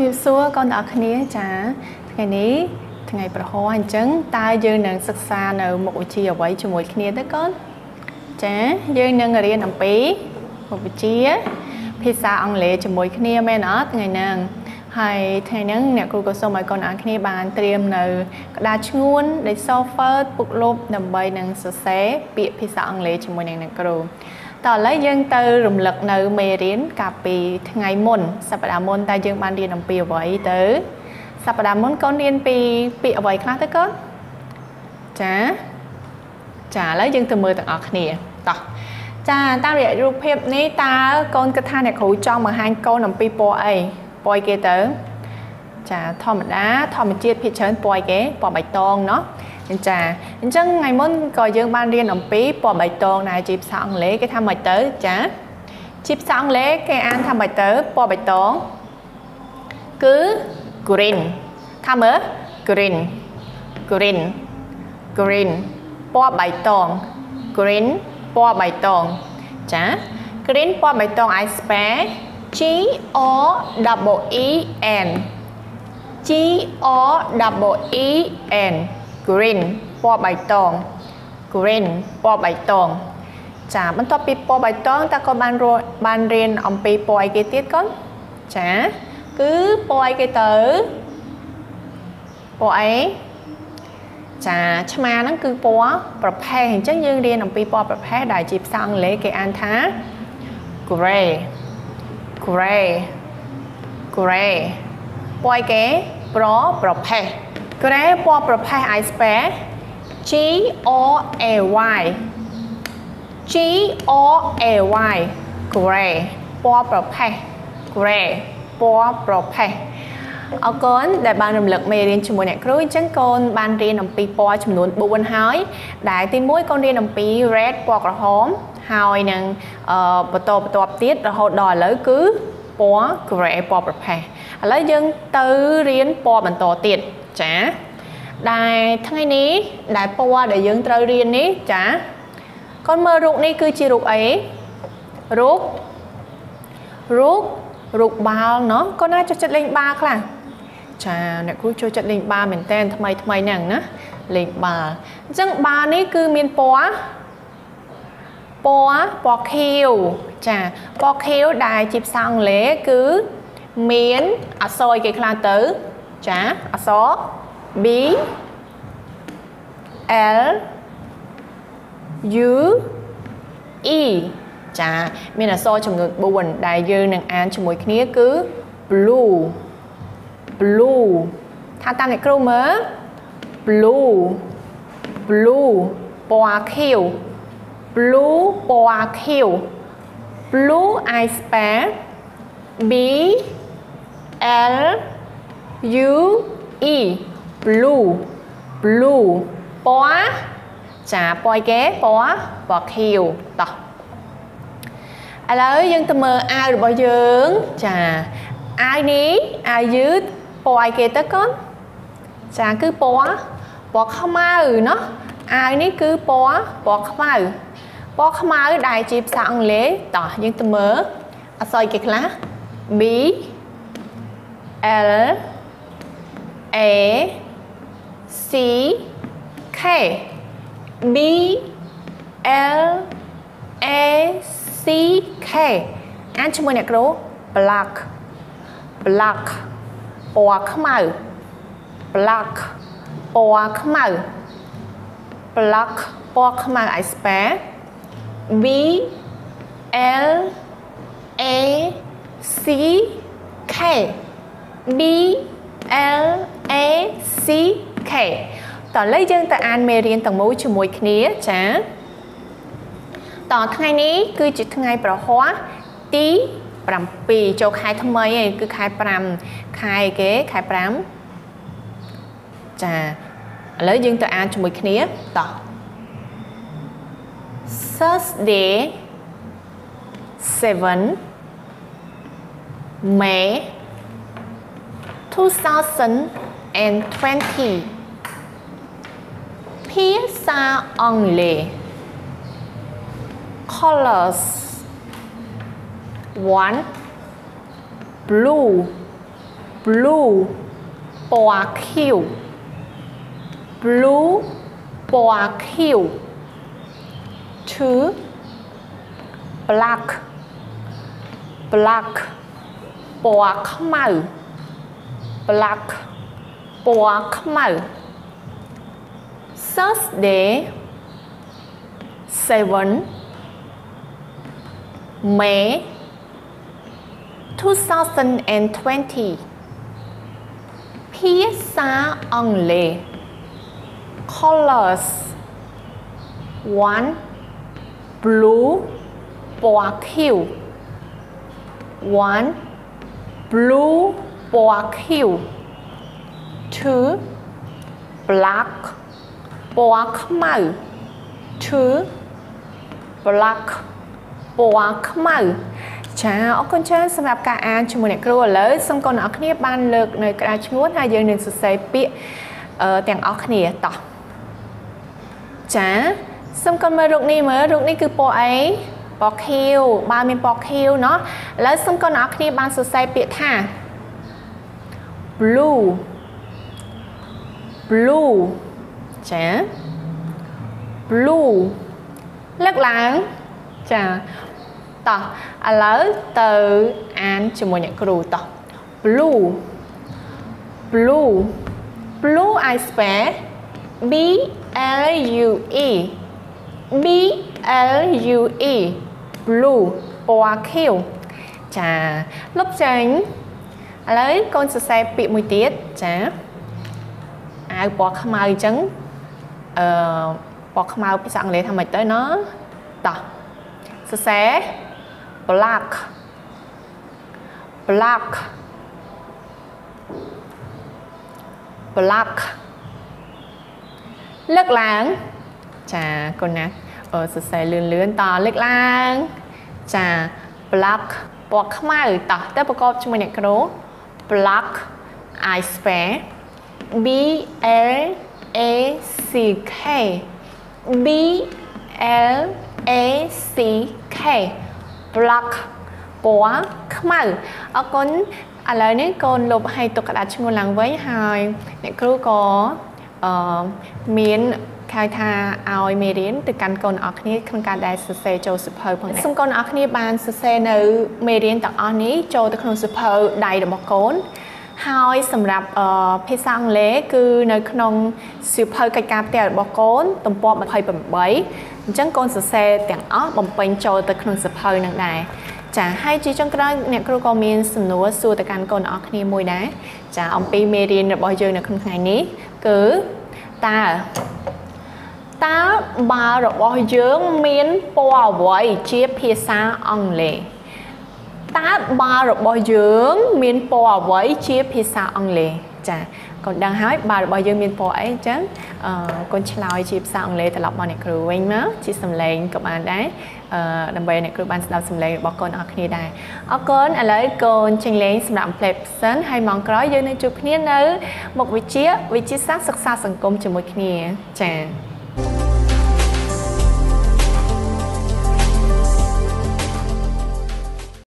ជម្រាបសួរកូនទាំងអស់គ្នាចាថ្ងៃនេះថ្ងៃប្រហោះអញ្ចឹងតើយើងនឹងសិក្សានៅមុខវិជ្ជាអ្វីជាមួយគ្នាទៅកូនចាយើងនឹងរៀនអំពីមុខវិជ្ជាភាសាអង់គ្លេសជាមួយគ្នាមែនអត់ថ្ងៃហ្នឹងហើយថ្ងៃហ្នឹងអ្នកគ្រូក៏សូមឲ្យកូនទាំងអស់គ្នាបានត្រៀមនៅក្តារឈ្ងួនដែលសហ្វឺពុកលុបដើម្បីនឹងសរសេរពាក្យភាសាអង់គ្លេសជាមួយនឹងអ្នកគ្រូ តោះឥឡូវយើងទៅរំលឹកនៅមេរៀនកាលពីថ្ងៃមុនសប្តាហ៍មុនតើយើងបានរៀនអំពីអ្វីទៅសប្តាហ៍មុនកូនរៀនពីពាក្យអ្វីខ្លះទៅកូនចាចាឥឡូវយើងទៅមើលទាំងអស់គ្នាតោះចាតាមរយៈរូបភាពនេះតើកូនគិតថាអ្នកគ្រូចង់បង្ហាញកូនអំពីពណ៌អីពណ៌អីគេទៅចាធម្មតាធម្មជាតិភាគច្រើនពណ៌អីគេពណ៌បៃតងเนาะ ចាអញ្ចឹងថ្ងៃមុនក៏យើងបានរៀនអំពីពណ៌បៃតងដែរជាភាសាអង់គ្លេសគេថាម៉េចទៅចាជាភាសាអង់គ្លេសគេអានថាម៉េចទៅពណ៌បៃតងគឺ green ថាមើល green green green ពណ៌បៃតង green ពណ៌បៃតងចា green ពណ៌បៃតង I spell G O W E N G O W E N green ពណ៌បៃតង green ពណ៌បៃតងចាបន្ទាប់ពីពណ៌បៃតងតើកូនបានបានរៀនអំពីពណ៌អីគេទៀតកូនចាគឺពណ៌អីគេទៅពណ៌អីចាឆ្មាហ្នឹងគឺពណ៌ប្រផេះអញ្ចឹងយើងរៀនអំពីពណ៌ប្រផេះដែលជាភាសាអង់គ្លេសគេអានថា gray gray gray ពណ៌អីគេប្រប្រ ផេះ gray ពណ៌ប្រផេះ I spell G O A Y G O A Y gray ពណ៌ប្រផេះ gray ពណ៌ប្រផេះអរគុណដែលបានរំលឹកមេរៀនជាមួយអ្នកគ្រូអញ្ចឹងកូនបានរៀនអំពីពណ៌ចំនួន4ហើយដែលទី1កូនរៀនអំពី red ពណ៌ក្រហមហើយនឹងបន្តបន្ទាប់ទៀតរហូតដល់ឥឡូវគឺពណ៌ gray ពណ៌ប្រផេះឥឡូវយើងទៅរៀនពណ៌បន្តទៀត ចាដែលថ្ងៃនេះដែលពណ៌ដែលយើងត្រូវរៀននេះចាកូនមើលរូបនេះគឺជារូបអីរូបរូបរូបបាល់เนาะកូនណាចុះចិត្តលេងបាល់ខ្លះចាអ្នកគ្រូចូលចិត្តលេងបាល់មែនតើថ្មីថ្មីហ្នឹងណាលេងបាល់អញ្ចឹងបាល់នេះគឺមានពណ៌ពណ៌ពណ៌ខៀវចាពណ៌ខៀវដែលជាភាសាអង់គ្លេសគឺមានអក្សរគេខ្លះទៅ ចាអក្សរ B L U E ចាមានអក្សរចំនួន4ដែលយើងនឹងអានជាមួយគ្នាគឺ blue blue ថាតាមអ្នកគ្រូមើល blue blue ពណ៌ខៀវ blue ពណ៌ខៀវ blue I spell B L U E blue blue ពណ៌ចាពណ៌គេពណ៌ពណ៌ខៀវតោះឥឡូវយើងទៅមើលអាវរបស់យើងចាអាវនេះអាវយឺតពណ៌គេទៅកូនចាគឺពណ៌ពណ៌ខ្មៅណោះអាវនេះគឺពណ៌ពណ៌ខ្មៅពណ៌ខ្មៅដែលជាភាសាអង់គ្លេសតោះយើងទៅមើលអក្សរគេខ្លះ B L A C K B L A C K អានជាមួយអ្នកគ្រូ black black ពណ៌ខ្មៅ black ពណ៌ខ្មៅ black ពណ៌ខ្មៅ I spell B L A C K B L A C K តោះឥឡូវយើងទៅអានមេរៀនទាំងមូលជាមួយគ្នាចាតោះថ្ងៃនេះគឺជាថ្ងៃប្រហ័សទី7ចូលខែថ្មីឯងគឺខែ5ខែគេខែ5ចាឥឡូវយើងទៅអានជាមួយគ្នាតោះ Thursday 7 May 2020 ភាសាអង់គ្លេស colors 1 blue blue ពណ៌ខៀវ blue ពណ៌ខៀវ two black black ពណ៌ខ្មៅ black ពណ៌ខ្មៅ Thursday 7 May 2020ភាសាអង់គ្លេស colors 1 blue ពណ៌ខៀវ1 blue ពណ៌ខៀវ to black ពណ៌ខ្មៅ to black ពណ៌ខ្មៅចាអរគុណច្រើនសម្រាប់ការអានជាមួយអ្នកគ្រូឥឡូវសូមកូនអ្នកគ្នាបានលើកនៅក្តារឈ្មោះហើយយើងនឹងសរសេរពាក្យទាំងអស់គ្នាតោះចាសូមកូនមើលរូបនេះមើលរូបនេះគឺពណ៌អីពណ៌ខៀវបើមានពណ៌ខៀវណោះឥឡូវសូមកូនអ្នកគ្នាបានសរសេរពាក្យថា blue blue ចា blue លើកឡើងចាតោះឥឡូវទៅអានជាមួយអ្នកគ្រូតោះ blue blue blue I spell B L U E B L U E blue ពណ៌ខៀវចាលុបចេញឥឡូវកូនសរសេរពាក្យមួយទៀតចា អាវពណ៌ខ្មៅអញ្ចឹងអឺពណ៌ខ្មៅភាសាអង់គ្លេសថាម៉េចទៅណាតោះសរសេរ black black black លើកឡើងចាកូនណាអឺសរសេរលឿនលឿនតលើកឡើងចា black ពណ៌ខ្មៅតោះទៅប្រកបជាមួយអ្នកគ្រូ black I spell B L A C K B L A C K block ពណ៌ខ្មៅអរគុណឥឡូវនេះកូនលុបឲ្យទុកក្តារឈ្មោះឡើងវិញហើយអ្នកគ្រូក៏អឺមានខៅថាឲ្យមេរៀនទៅកាន់កូនអរគ្នាក្នុងការដែលសរសេរចូលសិភៅផងដែរសូមកូនអរគ្នាបានសរសេរនៅមេរៀនទាំងអស់នេះចូលទៅក្នុងសិភៅដៃរបស់កូន ហើយសម្រាប់ភាសាអង់គ្លេសគឺនៅក្នុងសៀវភៅកិច្ចការផ្ទះរបស់កូនទំព័រ28អញ្ចឹងកូនសរសេរទាំងអស់បំពេញចូលទៅក្នុងសភៅនឹងដែរចាហើយជាចុងក្រោយអ្នកគ្រូក៏មានសំណួរសួរទៅកាន់កូនអរគ្នាមួយដែរចាអំពីមេរៀនរបស់យើងនៅក្នុងថ្ងៃនេះគឺតើតើបាល់របស់យើងមានពណ៌អ្វីជាភាសាអង់គ្លេស តើបាល់របស់យើងមានពណ៌អ្វីជាភាសាអង់គ្លេសចាកូនដឹងហើយបើរបស់យើងមានពណ៌អីអញ្ចឹងអឺកូនឆ្លើយជាភាសាអង់គ្លេសត្រឡប់មកអ្នកគ្រូវិញមកជាសំឡេងក៏បានដែរអឺដើម្បីអ្នកគ្រូបានស្ដាប់សំឡេងរបស់កូនអរគ្នាដែរអរគុណឥឡូវកូនចេញលេងសម្រាប់ play person ហើយម៉ោងក្រោយយើងនឹងជួបគ្នានៅមុខវិជ្ជាវិទ្យាសាស្ត្រសិក្សាសង្គមជាមួយគ្នាចា៎